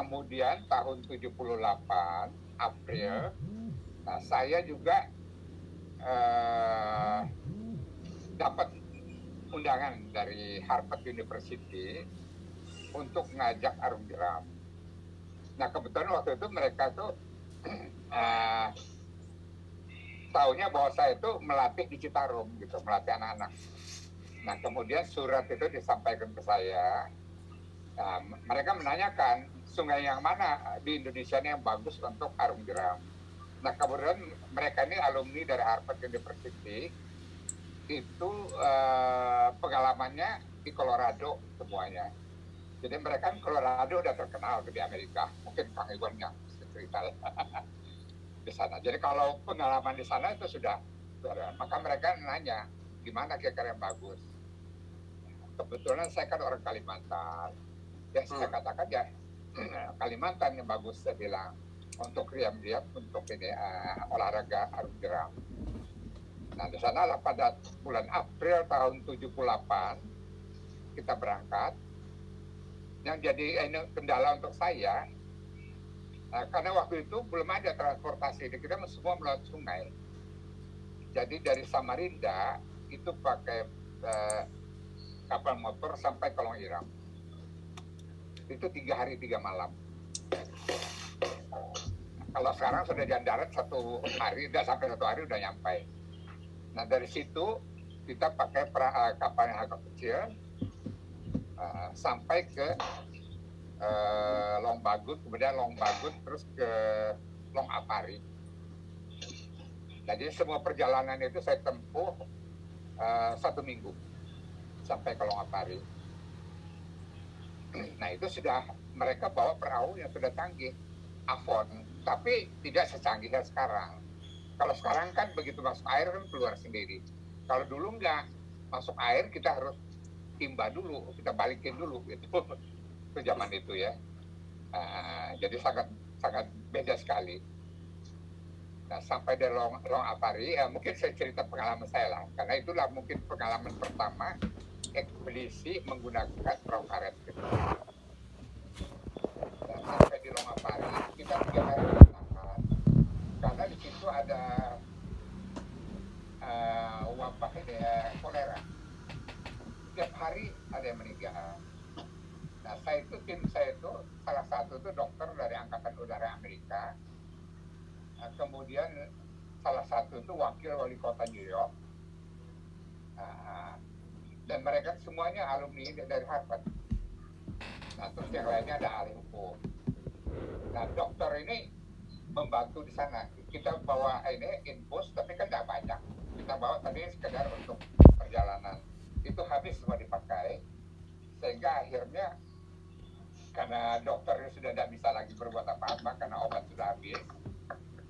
kemudian tahun 78 April, nah saya juga uh, dapat undangan dari Harvard University untuk ngajak arung jeram. Nah kebetulan waktu itu mereka tuh uh, taunya bahwa saya itu melatih di Citarum gitu, melatih anak-anak. Nah kemudian surat itu disampaikan ke saya. Nah, mereka menanyakan sungai yang mana di Indonesia ini yang bagus untuk arung jeram. Nah kemudian mereka ini alumni dari Harvard University itu uh, pengalamannya di Colorado semuanya. Jadi mereka kan Colorado udah terkenal di Amerika. Mungkin Kang Iwan yang cerita di sana. Jadi kalau pengalaman di sana itu sudah, maka mereka nanya gimana kira-kira yang bagus. Kebetulan saya kan orang Kalimantan. Ya saya hmm. katakan ya Kalimantan yang bagus saya bilang untuk riam-riam untuk ini uh, olahraga arung jeram Nah, di sana lah pada bulan April tahun 78 kita berangkat. Yang jadi eh, ini kendala untuk saya, nah, karena waktu itu belum ada transportasi, kita semua melalui sungai. Jadi dari Samarinda itu pakai eh, kapal motor sampai Kolong Iram. Itu tiga hari tiga malam. Kalau sekarang sudah jalan darat satu hari, tidak sampai satu hari udah nyampe Nah dari situ kita pakai pra, uh, kapal yang agak kecil uh, sampai ke uh, Long Bagut, kemudian Long Bagut terus ke Long Apari. Jadi semua perjalanan itu saya tempuh uh, satu minggu sampai ke Long Apari. Nah itu sudah mereka bawa perahu yang sudah canggih, Avon, tapi tidak secanggih sekarang kalau sekarang kan begitu masuk air kan keluar sendiri. Kalau dulu enggak, masuk air kita harus timba dulu, kita balikin dulu gitu. itu zaman itu ya. Uh, jadi sangat sangat beda sekali. Nah, sampai dari Long, Long Apari, ya mungkin saya cerita pengalaman saya lah, karena itulah mungkin pengalaman pertama ekspedisi menggunakan perahu karet. Nah, sampai di Long Apari, kita tiga hari karena di situ ada uh, wabah ya, kolera. Setiap hari ada yang meninggal. Nah saya itu tim saya itu salah satu itu dokter dari angkatan udara Amerika. Nah, kemudian salah satu itu wakil wali kota New York dan mereka semuanya alumni dari Harvard nah terus yang lainnya ada ahli hukum nah dokter ini membantu di sana. Kita bawa ini infus, tapi kan tidak banyak. Kita bawa tadi sekedar untuk perjalanan. Itu habis semua dipakai, sehingga akhirnya karena dokternya sudah tidak bisa lagi berbuat apa-apa karena obat sudah habis.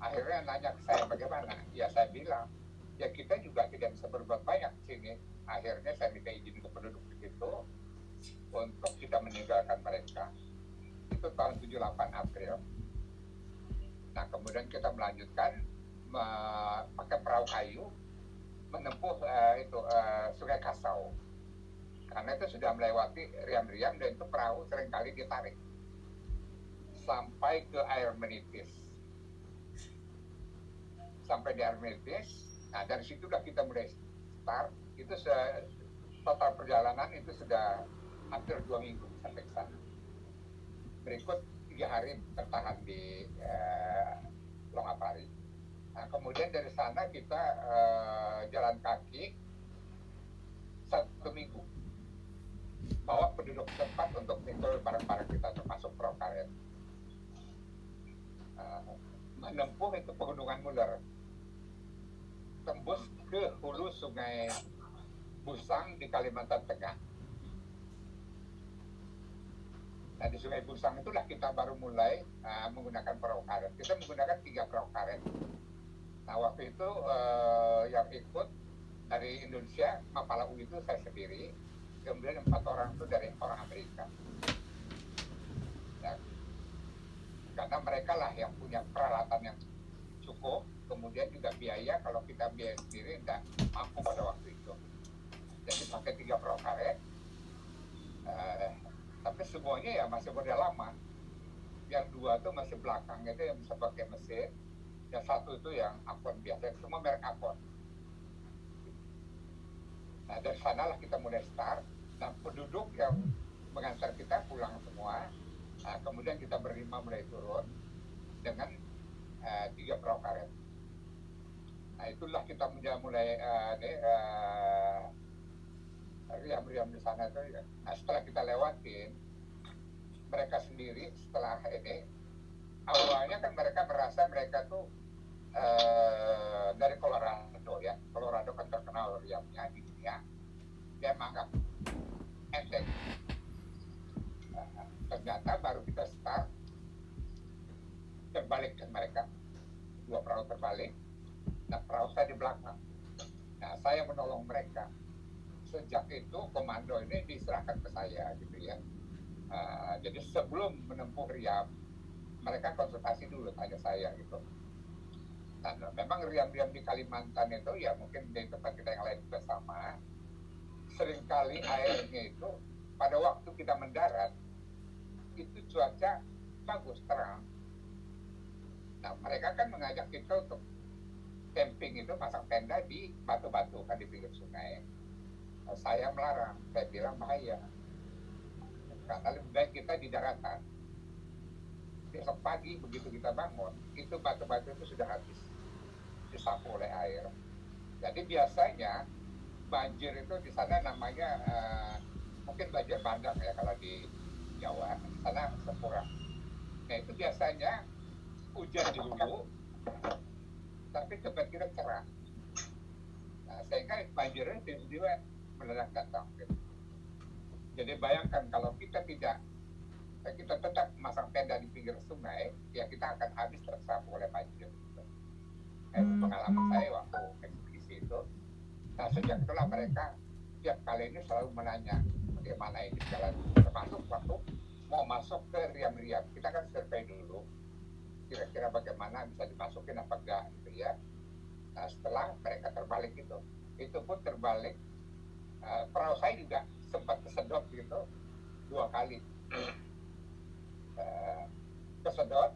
Akhirnya nanya ke saya bagaimana? Ya saya bilang, ya kita juga tidak bisa berbuat banyak di sini. Akhirnya saya minta izin ke penduduk di situ untuk kita meninggalkan mereka. Itu tahun 78 April Nah, kemudian kita melanjutkan pakai perahu kayu menempuh uh, itu uh, Sungai Kasau. Karena itu sudah melewati riam-riam dan itu perahu sering kali ditarik sampai ke air menipis. Sampai di air menipis, nah dari situ udah kita mulai start. Itu total perjalanan itu sudah hampir dua minggu sampai ke sana. Berikut tiga hari bertahan di uh, Longapari. Nah, kemudian dari sana kita uh, jalan kaki satu minggu bawa penduduk tempat untuk mikul barang-barang kita termasuk perahu karet. Uh, menempuh itu pegunungan Muller tembus ke hulu sungai Busang di Kalimantan Tengah Nah di Sungai Busang itulah kita baru mulai uh, menggunakan perahu karet. Kita menggunakan tiga perahu karet. Nah waktu itu uh, yang ikut dari Indonesia, Mapalau itu saya sendiri. Kemudian empat orang itu dari orang Amerika. Ya. Karena mereka lah yang punya peralatan yang cukup, kemudian juga biaya kalau kita biaya sendiri tidak mampu pada waktu itu. Jadi pakai tiga perahu karet. Uh, tapi semuanya ya masih berdalaman yang dua itu masih belakang itu yang bisa pakai mesin. Yang satu itu yang akun biasa semua merek akun nah dari sanalah kita mulai start. Nah penduduk yang mengantar kita pulang semua nah, kemudian kita berlima mulai turun dengan uh, tiga perahu karet. Nah itulah kita mulai uh, ini, uh, riam-riam di sana itu nah setelah kita lewatin mereka sendiri setelah ini awalnya kan mereka merasa mereka tuh uh, dari Colorado ya. Colorado kan terkenal riamnya di dunia. Dia menganggap enteng uh, ternyata baru kita start terbalik ke mereka. Dua perahu terbalik nah perahu saya di belakang. Nah saya menolong mereka sejak itu komando ini diserahkan ke saya gitu ya. Uh, jadi sebelum menempuh Riam mereka konsultasi dulu tanya saya gitu. Dan memang riam-riam di Kalimantan itu ya mungkin di tempat kita yang lain juga sama. Seringkali airnya itu pada waktu kita mendarat itu cuaca bagus terang. Nah mereka kan mengajak kita untuk camping itu pasang tenda di batu-batu kan di pinggir sungai saya melarang. Saya bilang bahaya. Karena lebih baik kita di daratan. Besok pagi begitu kita bangun itu batu-batu itu sudah habis. Disapu oleh air. Jadi biasanya banjir itu di sana namanya uh, mungkin banjir bandang ya kalau di Jawa di sana sepura nah itu biasanya hujan dulu tapi cepat kita cerah. Nah, sehingga banjirnya tiba-tiba datang gitu. Jadi bayangkan kalau kita tidak kita tetap masang tenda di pinggir sungai, ya kita akan habis tersapu oleh banjir. Gitu. Itu pengalaman saya waktu ekspedisi itu. Nah sejak itulah mereka tiap kali ini selalu menanya bagaimana ini jalan termasuk waktu mau masuk ke riam-riam kita kan survei dulu kira-kira bagaimana bisa dimasukin apa enggak gitu ya nah setelah mereka terbalik itu itu pun terbalik uh, perahu saya juga sempat kesedot gitu dua kali. Uh, kesedot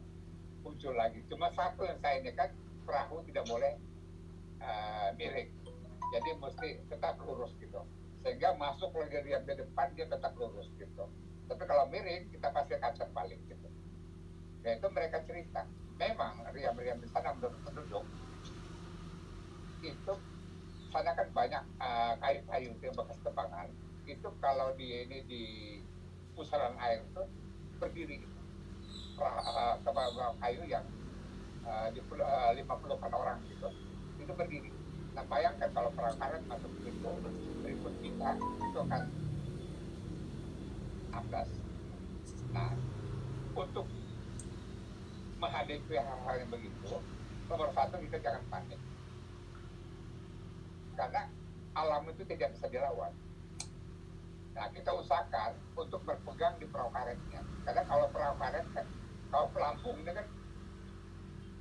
muncul lagi. Cuma satu yang saya ini kan perahu tidak boleh uh, miring. Jadi mesti tetap lurus gitu. Sehingga masuk lagi yang di depan dia tetap lurus gitu. Tapi kalau miring kita pasti akan terbalik gitu. Ya itu mereka cerita memang riam-riam di sana menurut penduduk itu sana kan banyak kayu-kayu uh, yang bekas tebangan itu kalau di ini di pusaran air itu berdiri uh, kayu yang uh, di uh, 50 kan orang gitu itu berdiri. Nah bayangkan kalau perang karet masuk itu berikut kita itu akan amblas. Nah untuk menghadapi hal-hal yang begitu nomor satu kita jangan panik. Karena alam itu tidak bisa dilawan. Nah, kita usahakan untuk berpegang di perahu karetnya. Karena kalau perahu karet kan, kalau pelampungnya kan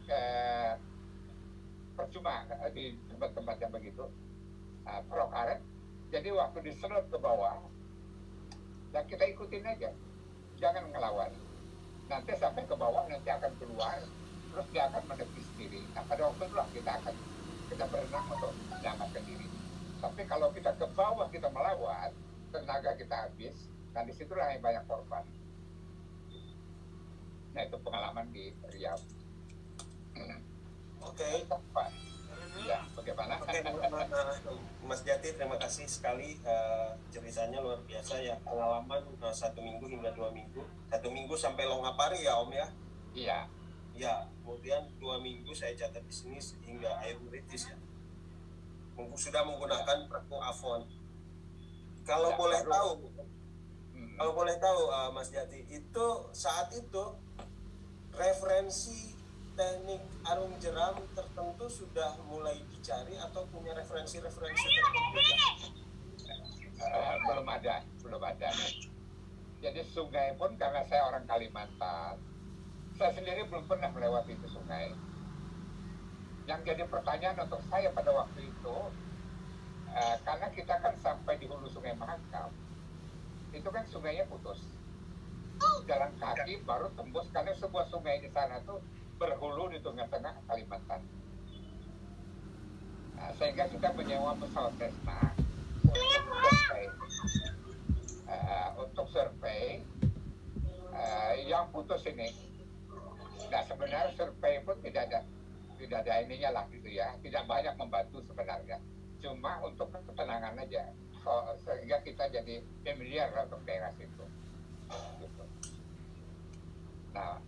eh, percuma eh, di tempat-tempat yang begitu. Nah, perahu karet, jadi waktu diserut ke bawah, dan kita ikutin aja. Jangan ngelawan. Nanti sampai ke bawah, nanti akan keluar, terus dia akan menepi sendiri. Nah, pada waktu itulah kita akan kita berenang untuk menyelamatkan diri. Tapi kalau kita ke bawah kita melawan, tenaga kita habis, dan di situlah yang banyak korban. Nah itu pengalaman di Riau. Oke. Okay. Ya, bagaimana? Oke, okay, Mas Jati, terima kasih sekali uh, ceritanya luar biasa ya pengalaman uh, satu minggu hingga dua minggu, satu minggu sampai Longapari ya Om ya? Iya. Ya, kemudian dua minggu saya catat di sini hingga air British ya. Sudah menggunakan perahu Avon. Kalau ya, boleh tahu, hmm. kalau boleh tahu uh, Mas Jati, itu saat itu referensi teknik arum jeram tertentu sudah mulai dicari atau punya referensi-referensi tertentu? Uh, belum ada, belum ada. Jadi sungai pun karena saya orang Kalimantan, saya sendiri belum pernah melewati itu sungai. Yang jadi pertanyaan untuk saya pada waktu itu, uh, karena kita kan sampai di hulu sungai Mahakam, itu kan sungainya putus. jalan kaki baru tembus karena sebuah sungai di sana tuh berhulu di tengah-tengah Kalimantan. Nah, sehingga kita menyewa pesawat Cessna untuk survei, uh, untuk survei uh, yang putus ini. Nah sebenarnya survei pun tidak ada tidak ada ininya lah gitu ya, tidak banyak membantu sebenarnya. Cuma untuk ketenangan aja, so, sehingga kita jadi familiar untuk daerah situ. Gitu. Nah,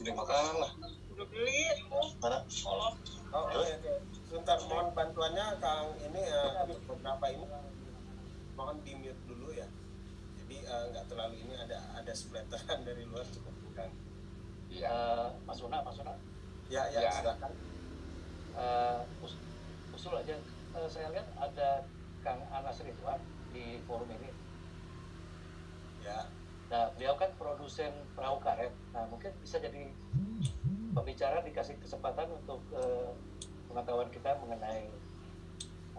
udah makan lah. Udah beli, mana? Oh, oh, iya, iya. Sebentar, mohon bantuannya Kang ini uh, beberapa ini mohon di mute dulu ya. Jadi uh, nggak terlalu ini ada ada splatteran dari luar cukup kan. Uh, Mas Una, Mas Una. Ya, ya, ya. silakan. Uh, us usul aja, uh, saya lihat ada Kang Anas Ridwan di forum ini. Ya. Nah, beliau kan produsen perahu karet. Nah, mungkin bisa jadi pembicara dikasih kesempatan untuk uh, pengetahuan kita mengenai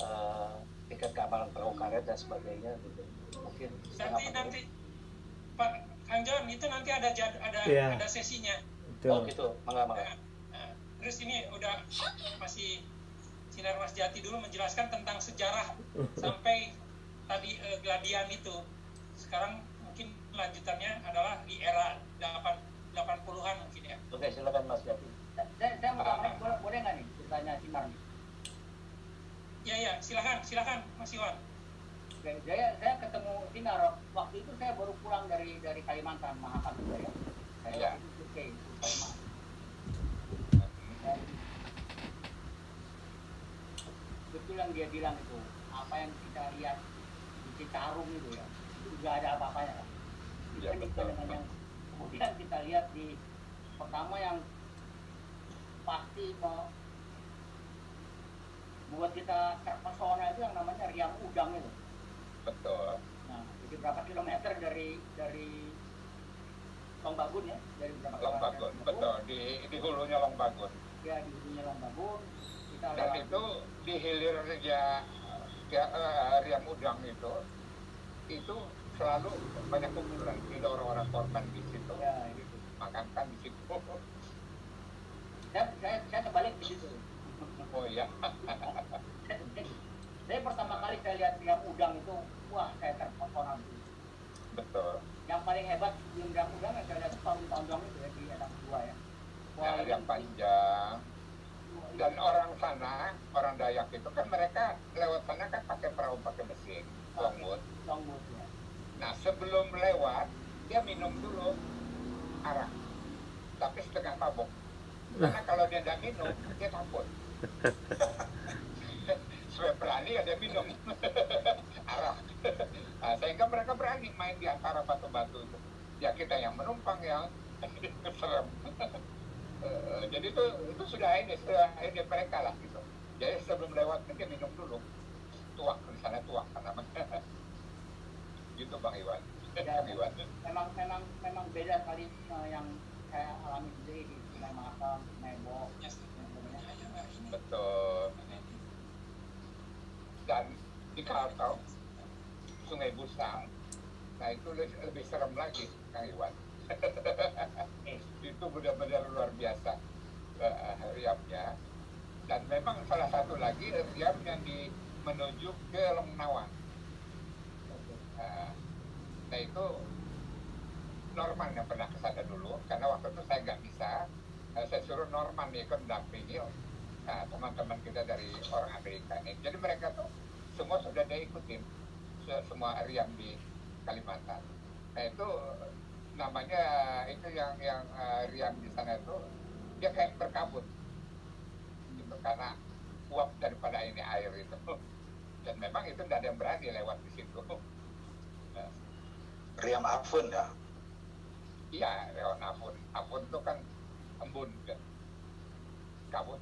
uh, tingkat keamanan perahu karet dan sebagainya gitu. Mungkin nanti nanti Pak Kang John itu nanti ada ada yeah. ada sesinya. Betul. Oh gitu, mangga mangga. Nah, nah, terus ini udah masih Sinar Mas Jati dulu menjelaskan tentang sejarah sampai tadi uh, gladian itu. Sekarang mungkin lanjutannya adalah di era 8 80-an mungkin ya. Oke, silakan Mas Jati. Saya, saya mau tambahin, boleh, boleh nggak nih ceritanya Sinar nih? Ya, ya, silakan, silakan Mas Iwan. Saya, saya ketemu Sinar, waktu itu saya baru pulang dari dari Kalimantan, Mahakam juga ya. Saya ya. itu survei, Kalimantan. betul yang dia bilang itu apa yang kita lihat di Citarum itu ya itu juga ada apa-apanya kan ya, dengan yang kemudian kita lihat di pertama yang pasti mau buat kita terpesona itu yang namanya riang udang itu betul. Nah jadi berapa kilometer dari dari Longbagun ya? Dari berapa Longbagun betul. Di di hulunya Longbagun ya di hulunya Longbagun kita dan itu di hilirnya ya, uh, riang udang itu itu selalu banyak kuburan tidak orang-orang korban di situ. Ya, gitu. makamkan di situ. Saya saya saya kebalik di situ. Oh iya saya pertama kali saya lihat riang udang itu wah saya terpesona betul. Yang paling hebat sebelum riang udang yang saya lihat tahun-tahun itu ya di anak dua ya. Wah ya, yang panjang dan orang sana orang Dayak itu kan mereka lewat sana kan pakai perahu pakai mesin longboat longboat ya. Nah sebelum lewat dia minum dulu arak, tapi setengah tabung. Karena kalau dia tidak minum dia takut. Supaya berani dia minum arak. Nah, sehingga mereka berani main di antara batu-batu itu. Ya kita yang menumpang yang serem. Eh, jadi itu itu sudah ini sudah ini mereka lah gitu. Jadi sebelum lewat dia minum dulu tuak di sana tuak namanya gitu Bang Iwan. Ya, Iwan. Memang memang memang beda sekali uh, yang saya alami sendiri di Sungai Mahakam, Sungai Bok, Betul. Dan di Kaltau, Sungai Busang, nah itu lebih serem lagi, Kang Iwan. itu benar-benar luar biasa uh, riamnya. Dan memang salah satu lagi riam yang di menuju ke Longnawan nah itu Norman yang pernah ke sana dulu karena waktu itu saya nggak bisa uh, saya suruh Norman ikut mendampingi nah, teman-teman kita dari orang Amerika ini. Jadi mereka tuh semua sudah diikutin semua Riam di Kalimantan. Nah itu namanya itu yang yang uh, Riam di sana itu dia kayak berkabut. Gitu karena uap daripada ini air itu. Dan memang itu tidak ada yang berani lewat di situ. Riam Afun ya? Iya Riam Afun. Afun itu kan embun kan. Kabut